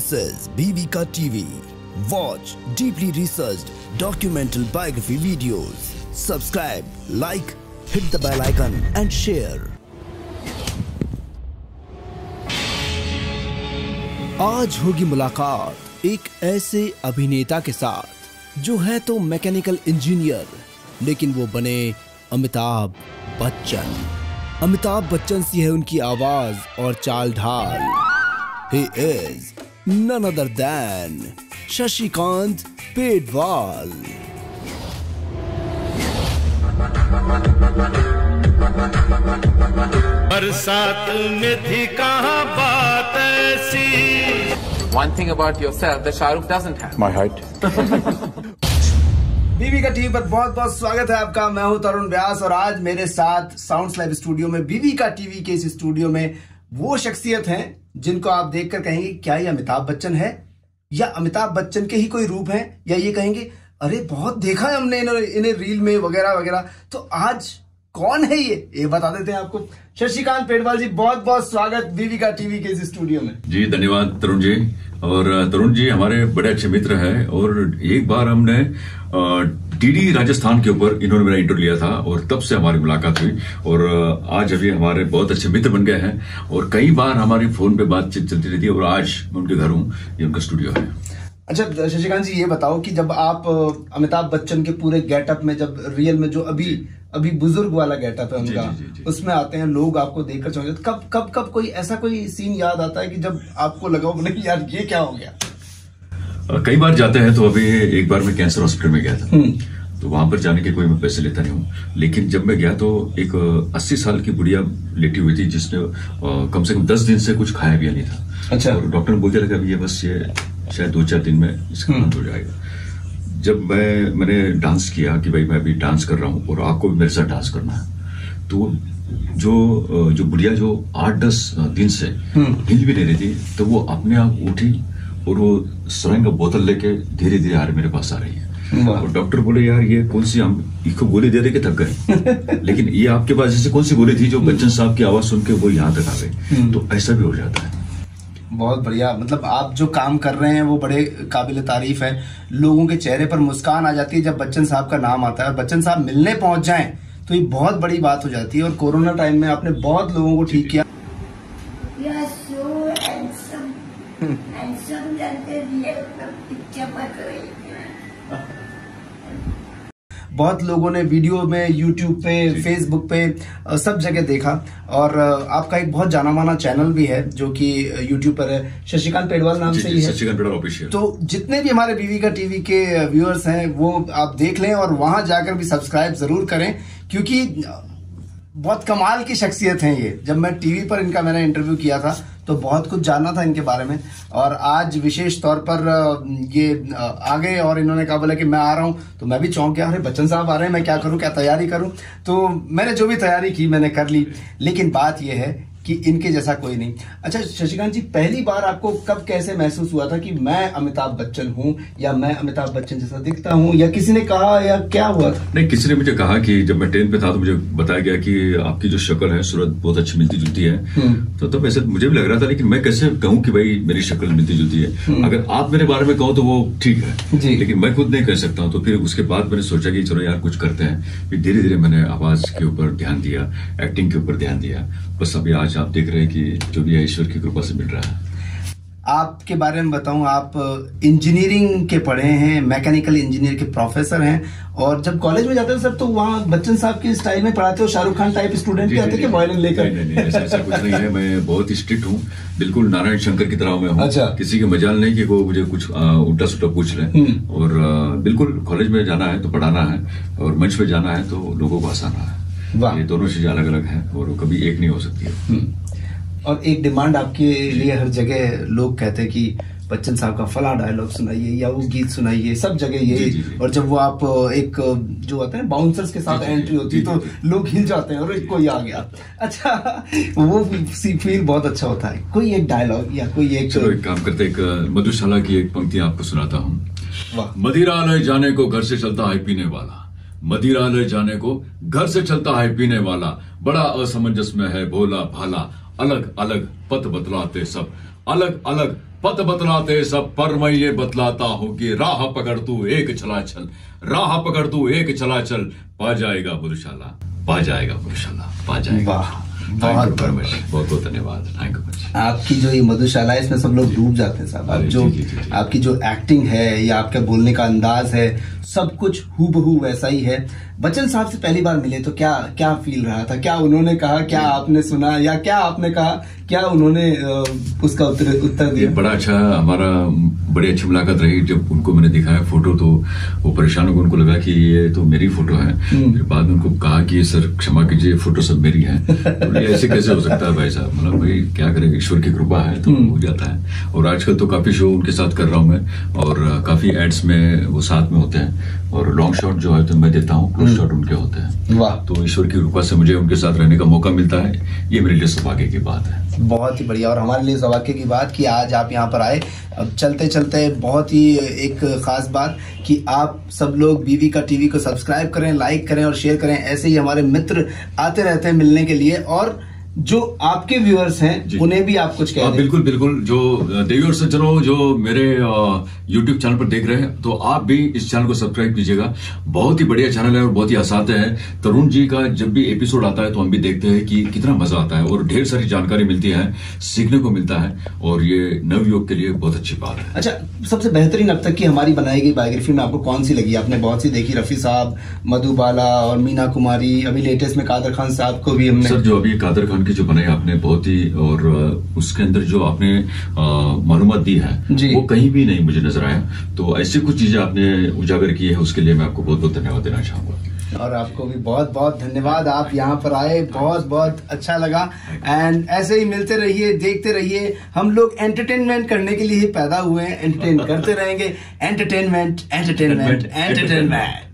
This is BVK TV. Watch deeply researched documental biography videos. Subscribe, like, hit the bell icon and share. आज होगी मुलाकात एक ऐसे अभिनेता के साथ जो है तो मैकेनिकल इंजीनियर लेकिन वो बने अमिताभ बच्चन अमिताभ बच्चन सी है उनकी आवाज़ और चाल ढाल ही is none other than Shashikant Pedwal बरसात में थी कहाँ बात ऐसी One thing about yourself that Shah Rukh doesn't have. My height. बीबी का टीवी पर बहुत बहुत स्वागत है आपका मैं हूँ तरुण व्यास और आज मेरे साथ साउंड लाइव स्टूडियो में बीबी का टीवी के इस स्टूडियो में वो शख्सियत हैं जिनको आप देखकर कहेंगे, क्या ये अमिताभ बच्चन है? या, अमिताभ बच्चन के ही कोई रूप है? या ये कहेंगे, अरे, बहुत देखा है हमने इन्हें रील में वगैरह वगैरह। तो आज कौन है ये? ये बता देते हैं आपको। शशिकांत पेडवाल जी, बहुत बहुत स्वागत बीबी का टीवी के इस स्टूडियो में। जी, धन्यवाद तरुण जी। और, तरुण जी, हमारे बड़े अच्छे मित्र हैं और एक बार हमने टीडी राजस्थान के ऊपर इन्होंने मेरा इंटरव्यू लिया था और तब से हमारी मुलाकात हुई और आज अभी हमारे बहुत अच्छे मित्र बन गए हैं और कई बार हमारी फ़ोन पे बातचीत चलती रहती है और आज मैं उनके घर हूँ ये उनका स्टूडियो है। अच्छा शशिकांत जी ये बताओ कि जब आप अमिताभ बच्चन के पूरे गेटअप में जब रियल में जो अभी अभी बुज़ुर्ग वाला गेटअप है उनका जी, जी, जी। उसमें आते हैं लोग आपको देखकर चौंक कब कब कब कोई ऐसा कोई सीन याद आता है कि जब आपको लगा नहीं यार ये क्या हो गया? कई बार जाते हैं तो अभी एक बार मैं कैंसर हॉस्पिटल में गया था। तो वहाँ पर जाने के कोई मैं पैसे लेता नहीं हूँ। लेकिन जब मैं गया तो एक अस्सी साल की बुढ़िया लेटी हुई थी जिसने कम से कम दस दिन से कुछ खाया भी नहीं था। अच्छा। और डॉक्टर ने बोल दिया था कि ये बस ये शायद दो चार दिन में इसका बंद हो जाएगा। जब मैं मैंने डांस किया कि भाई मैं अभी डांस कर रहा हूँ और आपको भी मेरे साथ डांस करना है तो जो जो बुढ़िया जो आठ दस दिन से हिल भी नहीं रही थी तो वो अपने आप उठी और वो स्वयं बोतल लेके धीरे धीरे आ रही मेरे पास आ रही है। और डॉक्टर बोले यार ये कौन सी हम इसको गोली दे दे के थक गए। लेकिन ये आपके पास जैसे कौन सी गोली थी जो बच्चन साहब की आवाज़ सुन के वो यहाँ तक आ गई तो ऐसा भी हो जाता है। बहुत बढ़िया। मतलब आप जो काम कर रहे हैं वो बड़े काबिल तारीफ़ है। लोगों के चेहरे पर मुस्कान आ जाती है जब बच्चन साहब का नाम आता है। और बच्चन साहब मिलने पहुँच जाएँ तो ये बहुत बड़ी बात हो जाती है। और कोरोना टाइम में आपने बहुत लोगों को ठीक किया। है बहुत लोगों ने वीडियो में यूट्यूब पे फेसबुक पे सब जगह देखा। और आपका एक बहुत जाना माना चैनल भी है जो कि यूट्यूब पर है। शशिकांत पेडवाल नाम जी से जी ही है। सचिन पेड़ा ऑफिशियल तो जितने भी हमारे बीवी का टीवी के व्यूअर्स हैं वो आप देख लें और वहाँ जाकर भी सब्सक्राइब ज़रूर करें क्योंकि बहुत कमाल की शख्सियत हैं ये। जब मैं टीवी पर इनका मैंने इंटरव्यू किया था तो बहुत कुछ जानना था इनके बारे में। और आज विशेष तौर पर ये आ गए और इन्होंने कहा बोला कि मैं आ रहा हूँ तो मैं भी चौंक गया अरे बच्चन साहब आ रहे हैं, मैं क्या करूँ, क्या तैयारी करूँ? तो मैंने जो भी तैयारी की, मैंने कर ली। लेकिन बात यह है कि इनके जैसा कोई नहीं। अच्छा शशिकांत जी पहली बार आपको कब कैसे महसूस हुआ था कि मैं अमिताभ बच्चन हूँ या मैं अमिताभ बच्चन जैसा दिखता हूँ या किसी ने कहा या क्या हुआ? था नहीं किसी ने मुझे कहा कि जब मैं टेंथ पे था तो मुझे बताया गया कि आपकी जो शक्ल है सूरत बहुत अच्छी मिलती जुलती है। तो तब ऐसे मुझे भी लग रहा था लेकिन मैं कैसे कहूँ कि भाई मेरी शक्ल मिलती जुलती है? अगर आप मेरे बारे में कहो तो वो ठीक है। लेकिन मैं खुद नहीं कर सकता हूँ। तो फिर उसके बाद मैंने सोचा कि चलो यार कुछ करते हैं। फिर धीरे धीरे मैंने आवाज़ के ऊपर ध्यान दिया एक्टिंग के ऊपर ध्यान दिया। बस अभी आज आप देख रहे हैं कि जो भी है ईश्वर की कृपा से मिल रहा है। आपके बारे में बताऊँ आप इंजीनियरिंग के पढ़े हैं मैकेनिकल इंजीनियर के प्रोफेसर हैं और जब कॉलेज में जाते हैं सर तो वहाँ बच्चन साहब के स्टाइल में पढ़ाते हो शाहरुख खान टाइप स्टूडेंट भी आते कि वायलिन लेकर? नहीं नहीं ऐसा कुछ नहीं है मैं बहुत ही स्ट्रिक्ट हूँ। बिल्कुल नारायण शंकर की तरह मैं हूँ। अच्छा। किसी के मजाल नहीं कि वो मुझे कुछ उल्टा सुल्टा पूछ ले। हम्म। और बिल्कुल कॉलेज में जाना है तो पढ़ाना है और मंच पे जाना है तो लोगों को हंसाना है। ये दोनों चीज़ें अलग अलग हैं और वो कभी एक नहीं हो सकती है। और एक डिमांड आपके लिए हर जगह लोग कहते हैं कि बच्चन साहब का फला डायलॉग सुनाइए या वो गीत सुनाइए सब जगह ये जी, जी, जी। और जब वो आप एक जो होता है बाउंसर्स के साथ एंट्री होती है तो लोग हिल जाते हैं और एक कोई आ गया। अच्छा वो फील बहुत अच्छा होता है। कोई एक डायलॉग या कोई एक चलो एक काम करते एक मधुशाला की एक पंक्ति आपको सुनाता हूँ। वाह। मदिरालय जाने को घर से चलता है पीने वाला। मदिरालय जाने को घर से चलता है पीने वाला। बड़ा असमंजस में है भोला भाला। अलग अलग पथ बतलाते सब। अलग अलग पद बतलाते सब। पर मैं ये बतलाता हूँ कि राह पकड़ तू एक चला चल राह पकड़ तू एक चला चल पा जाएगा मधुशाला पा जाएगा मधुशाला पा जाएगा बहुत बहुत धन्यवाद। थैंक यू आपकी जो ये मधुशाला है इसमें सब लोग डूब जाते हैं साहब। आप जी। आपकी जो एक्टिंग है या आपका बोलने का अंदाज है सब कुछ हूबहू वैसा ही है। बच्चन साहब से पहली बार मिले तो क्या क्या फील रहा था? क्या उन्होंने कहा क्या आपने सुना या क्या आपने कहा क्या उन्होंने उसका उत्तर उत्तर दिया? बड़ा अच्छा हमारा बड़ी अच्छी मुलाकात रही। जब उनको मैंने दिखाया फ़ोटो तो वो परेशान हो गए। उनको लगा कि ये तो मेरी फ़ोटो है। हम्म। फिर बाद में उनको कहा कि सर क्षमा कीजिए फ़ोटो सब मेरी है। तो ऐसे कैसे हो सकता है भाई साहब? मतलब भाई क्या करें? ईश्वर की कृपा है तो हम्म। हो जाता है। और आजकल तो काफ़ी शो उनके साथ कर रहा हूँ मैं। और काफ़ी एड्स में वो साथ में होते हैं। और लॉन्ग शॉट जो है तो मैं देता हूँ हम्म। क्लोज शॉट उनके होते हैं। वाह। तो ईश्वर की कृपा से मुझे उनके साथ रहने का मौका मिलता है। ये मेरे लिए सौभाग्य की बात है। बहुत ही बढ़िया। और हमारे लिए सौभाग्य की बात कि आज आप यहाँ पर आए। अब चलते चलते बहुत ही एक खास बात कि आप सब लोग बीवी का टीवी को सब्सक्राइब करें लाइक करें और शेयर करें। ऐसे ही हमारे मित्र आते रहते हैं मिलने के लिए। और जो आपके व्यूअर्स हैं उन्हें भी आप कुछ कह हाँ, बिल्कुल बिल्कुल। जो देवी और सज्जनों जो मेरे यूट्यूब चैनल पर देख रहे हैं तो आप भी इस चैनल को सब्सक्राइब कीजिएगा। बहुत ही बढ़िया चैनल है और बहुत ही आसाते है। तरुण जी का जब भी एपिसोड आता है तो हम भी देखते हैं कि कितना मज़ा आता है और ढेर सारी जानकारी मिलती है सीखने को मिलता है और ये नवयुग के लिए बहुत अच्छी बात है। अच्छा सबसे बेहतरीन अब तक की हमारी बनाई गई बायोग्राफी में आपको कौन सी लगी? आपने बहुत सी देखी रफी साहब मधुबाला और मीना कुमारी अभी लेटेस्ट में कादर खान साहब को भी हमने सर जो अभी कादर खान की जो बनाई आपने बहुत ही और उसके अंदर जो आपने मालूम दी है वो कहीं भी नहीं मुझे नज़र आया। तो ऐसी कुछ चीज़ें आपने उजागर की है उसके लिए मैं आपको बहुत बहुत धन्यवाद देना चाहूँगा। और आपको भी बहुत बहुत धन्यवाद। आप यहाँ पर आए बहुत बहुत अच्छा लगा। एंड ऐसे ही मिलते रहिए देखते रहिए। हम लोग एंटरटेनमेंट करने के लिए ही पैदा हुए हैं। एंटरटेन करते रहेंगे। Entertainment entertainment entertainment